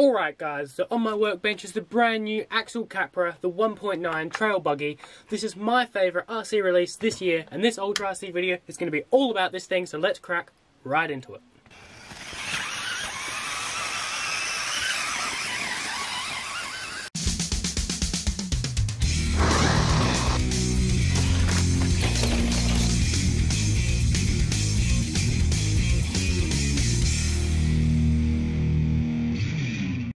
Alright guys, so on my workbench is the brand new Axial Capra, the 1.9 Trail Buggy. This is my favourite RC release this year, and this Ultra RC video is going to be all about this thing, so let's crack right into it.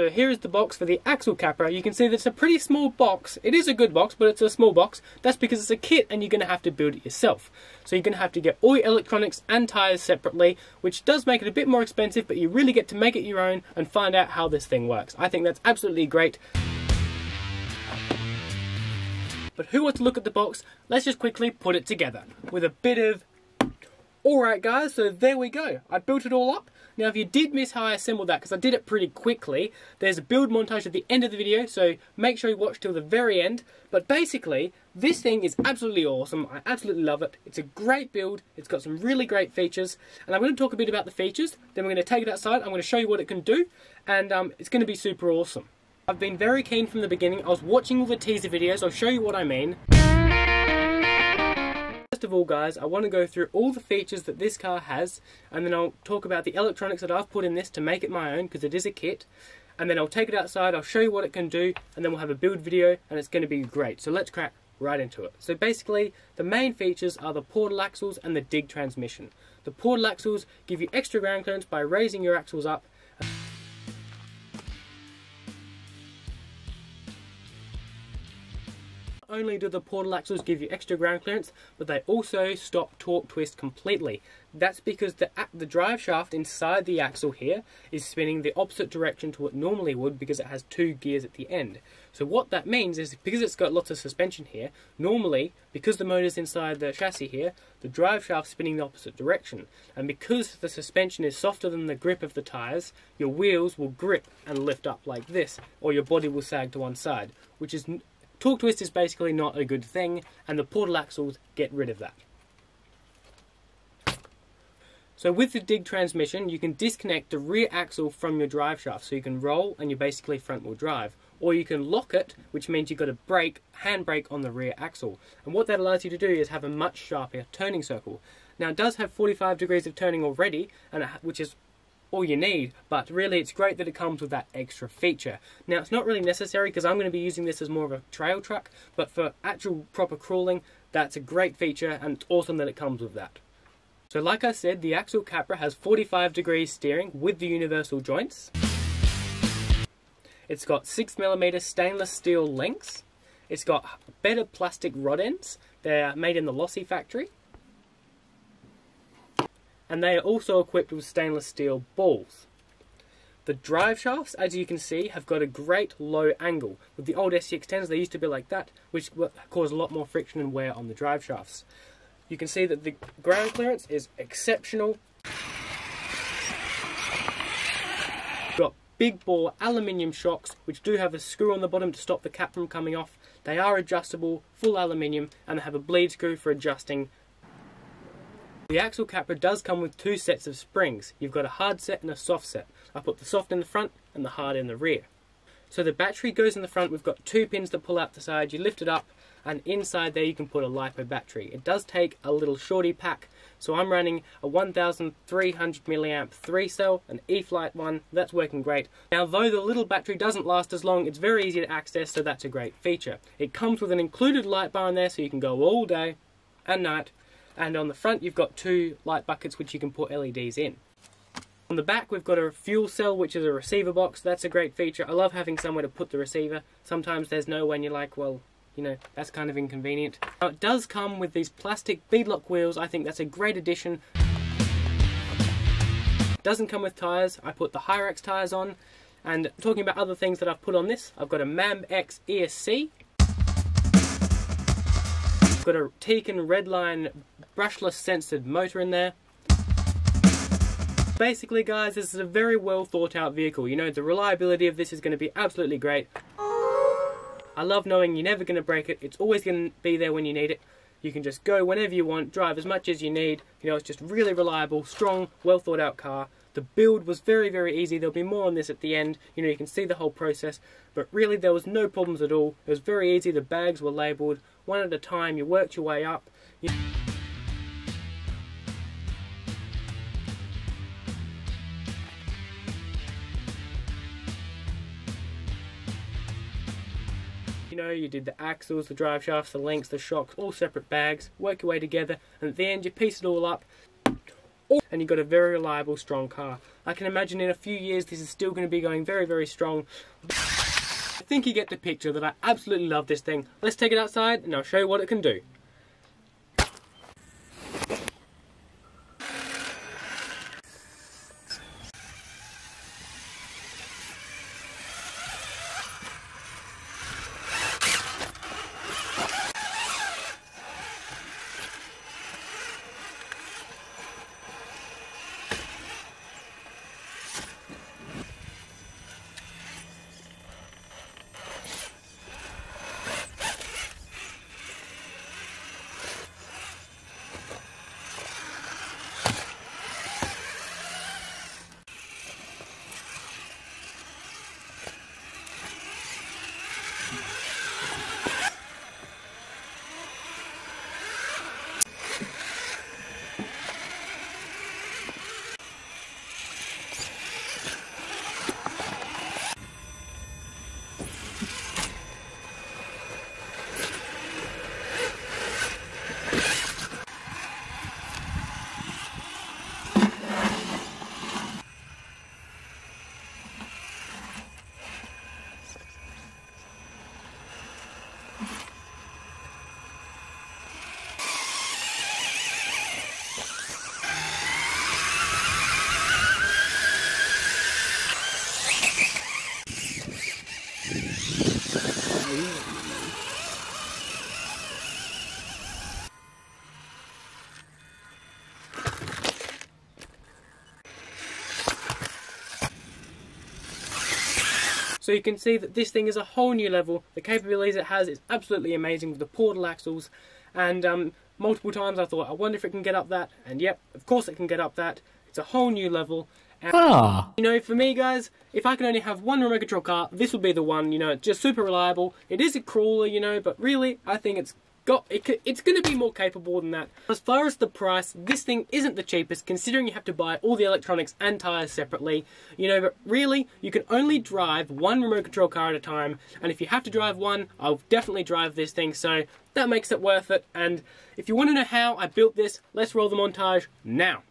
So here is the box for the Axial Capra. You can see that it's a pretty small box. It is a good box, but it's a small box. That's because it's a kit and you're going to have to build it yourself. So you're going to have to get all your electronics and tyres separately, which does make it a bit more expensive, but you really get to make it your own and find out how this thing works. I think that's absolutely great. But who wants to look at the box? Let's just quickly put it together with a bit of Alright guys, so there we go. I built it all up. Now if you did miss how I assembled that, because I did it pretty quickly, there's a build montage at the end of the video, so make sure you watch till the very end. But basically, this thing is absolutely awesome. I absolutely love it. It's a great build. It's got some really great features. And I'm going to talk a bit about the features, then we're going to take it outside, I'm going to show you what it can do, and um, it's going to be super awesome. I've been very keen from the beginning. I was watching all the teaser videos. I'll show you what I mean. First of all guys, I want to go through all the features that this car has and then I'll talk about the electronics that I've put in this to make it my own because it is a kit and then I'll take it outside, I'll show you what it can do and then we'll have a build video and it's going to be great. So let's crack right into it. So basically the main features are the portal axles and the dig transmission. The portal axles give you extra ground clearance by raising your axles up only do the portal axles give you extra ground clearance, but they also stop torque twist completely. That's because the, the drive shaft inside the axle here is spinning the opposite direction to what normally would because it has two gears at the end. So what that means is because it's got lots of suspension here, normally, because the motor's inside the chassis here, the drive shaft's spinning the opposite direction. And because the suspension is softer than the grip of the tyres, your wheels will grip and lift up like this, or your body will sag to one side, which is Torque twist is basically not a good thing, and the portal axles get rid of that. So with the dig transmission, you can disconnect the rear axle from your drive shaft, so you can roll and you're basically front wheel drive. Or you can lock it, which means you've got a brake, hand brake on the rear axle. And what that allows you to do is have a much sharper turning circle. Now it does have 45 degrees of turning already, and which is all you need, but really it's great that it comes with that extra feature. Now it's not really necessary because I'm going to be using this as more of a trail truck, but for actual proper crawling, that's a great feature and it's awesome that it comes with that. So like I said, the Axial Capra has 45 degrees steering with the universal joints. It's got 6mm stainless steel links. It's got better plastic rod ends. They're made in the Losi factory and they are also equipped with stainless steel balls. The drive shafts, as you can see, have got a great low angle. With the old SCX10s, they used to be like that, which caused a lot more friction and wear on the drive shafts. You can see that the ground clearance is exceptional. Got big bore aluminium shocks, which do have a screw on the bottom to stop the cap from coming off. They are adjustable, full aluminium, and they have a bleed screw for adjusting the Axial Capra does come with two sets of springs. You've got a hard set and a soft set. I put the soft in the front and the hard in the rear. So the battery goes in the front. We've got two pins that pull out the side. You lift it up and inside there you can put a LiPo battery. It does take a little shorty pack. So I'm running a 1300 milliamp 3 cell, an E-flite one. That's working great. Now though the little battery doesn't last as long, it's very easy to access so that's a great feature. It comes with an included light bar in there so you can go all day and night and on the front you've got two light buckets which you can put LEDs in. On the back we've got a fuel cell which is a receiver box, that's a great feature. I love having somewhere to put the receiver. Sometimes there's no when you're like, well, you know, that's kind of inconvenient. Now, it does come with these plastic beadlock wheels, I think that's a great addition. Doesn't come with tyres, I put the Hyrax tyres on. And talking about other things that I've put on this, I've got a MAM X ESC, got a Tekin Redline brushless sensored motor in there. Basically guys, this is a very well thought out vehicle. You know, the reliability of this is going to be absolutely great. I love knowing you're never going to break it. It's always going to be there when you need it. You can just go whenever you want, drive as much as you need. You know, it's just really reliable, strong, well thought out car. The build was very, very easy. There'll be more on this at the end. You know, you can see the whole process. But really, there was no problems at all. It was very easy. The bags were labelled one at a time. You worked your way up. You You know, you did the axles, the drive shafts, the links, the shocks, all separate bags, work your way together, and at the end you piece it all up, and you've got a very reliable, strong car. I can imagine in a few years this is still going to be going very, very strong. I think you get the picture that I absolutely love this thing. Let's take it outside and I'll show you what it can do. You can see that this thing is a whole new level. The capabilities it has is absolutely amazing with the portal axles. And um, multiple times I thought, I wonder if it can get up that. And yep, of course it can get up that. It's a whole new level. And, Ah. You know, for me, guys, if I can only have one remote control car, this would be the one. You know, it's just super reliable. It is a crawler, you know, but really, I think it's got it, it's going to be more capable than that. As far as the price, this thing isn't the cheapest, considering you have to buy all the electronics and tires separately. You know, but really, you can only drive one remote control car at a time. And if you have to drive one, I'll definitely drive this thing. So that makes it worth it. And if you want to know how I built this, let's roll the montage now.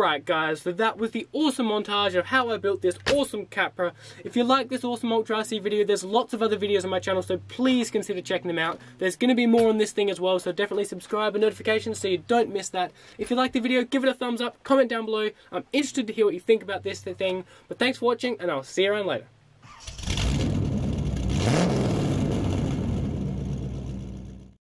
Alright guys, so that was the awesome montage of how I built this awesome Capra. If you like this awesome Ultra RC video, there's lots of other videos on my channel, so please consider checking them out. There's going to be more on this thing as well, so definitely subscribe and notifications so you don't miss that. If you like the video, give it a thumbs up, comment down below. I'm interested to hear what you think about this thing. But thanks for watching, and I'll see you around later.